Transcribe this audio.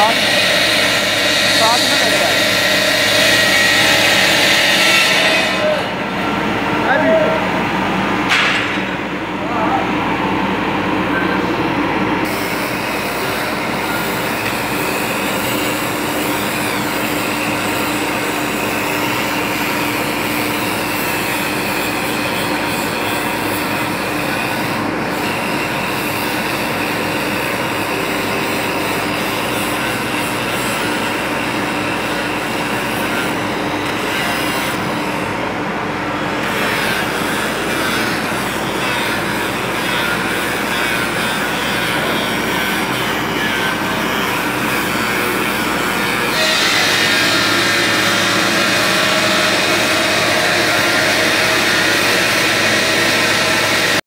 Saat, saatine göre.